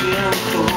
siento.